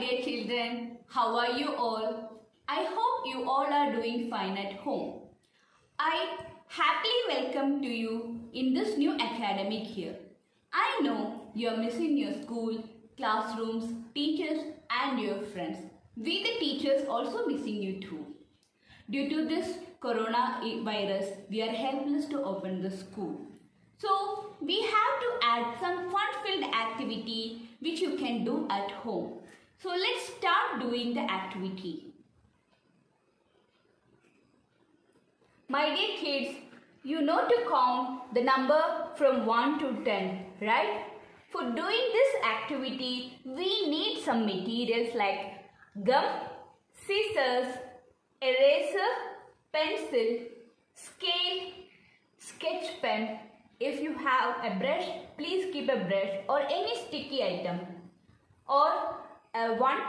dear children. How are you all? I hope you all are doing fine at home. I happily welcome to you in this new academic year. I know you are missing your school, classrooms, teachers and your friends. We the teachers also missing you too. Due to this coronavirus, we are helpless to open the school. So we have to add some fun-filled activity which you can do at home. So let's start doing the activity. My dear kids, you know to count the number from 1 to 10, right? For doing this activity, we need some materials like gum, scissors, eraser, pencil, scale, sketch pen, if you have a brush, please keep a brush or any sticky item or a one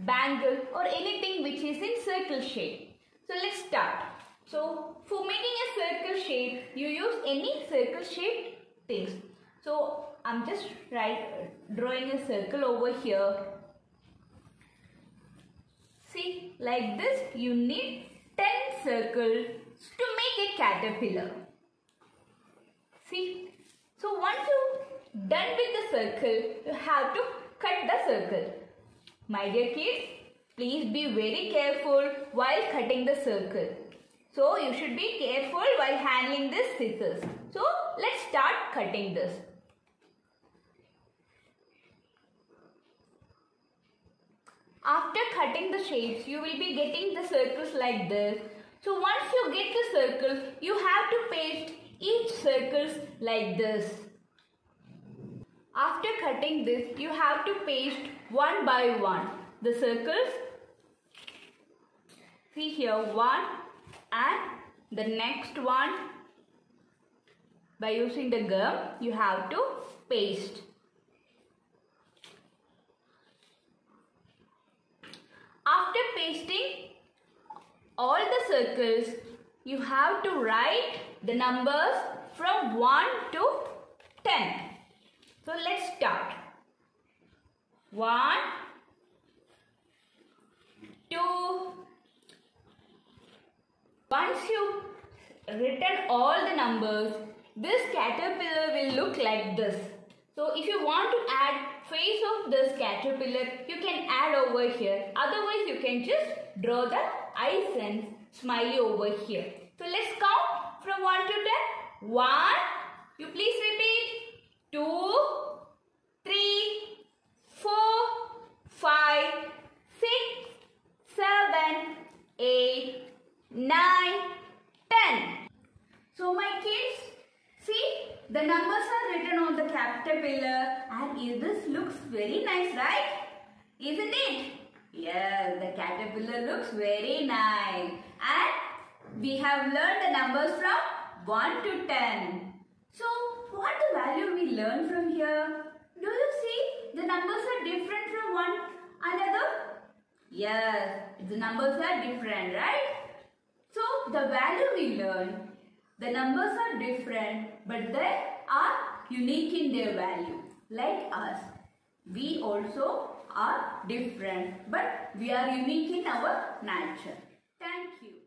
bangle or anything which is in circle shape. So let's start. So for making a circle shape, you use any circle shaped things. So I'm just right drawing a circle over here. See like this you need 10 circles to make a caterpillar. See? So once you done with the circle, you have to cut the circle. My dear kids, please be very careful while cutting the circle. So you should be careful while handling this scissors. So let's start cutting this. After cutting the shapes, you will be getting the circles like this. So once you get the circles, you have to paste each circles like this. After cutting this, you have to paste one by one the circles. See here one and the next one by using the gum you have to paste. After pasting all the circles you have to write the numbers from 1 to 10. So let's start. 1, 2, once you written all the numbers, this caterpillar will look like this. So if you want to add face of this caterpillar, you can add over here. Otherwise, you can just draw the eyes and smiley over here. So let's count from 1 to 10. 1. You please the numbers are written on the caterpillar and this looks very nice, right? Isn't it? Yes, the caterpillar looks very nice. And we have learned the numbers from 1 to 10. So, what the value we learn from here? Do you see the numbers are different from one another? Yes, the numbers are different, right? So, the value we learn, the numbers are different but they are unique in their value like us. We also are different but we are unique in our nature. Thank you.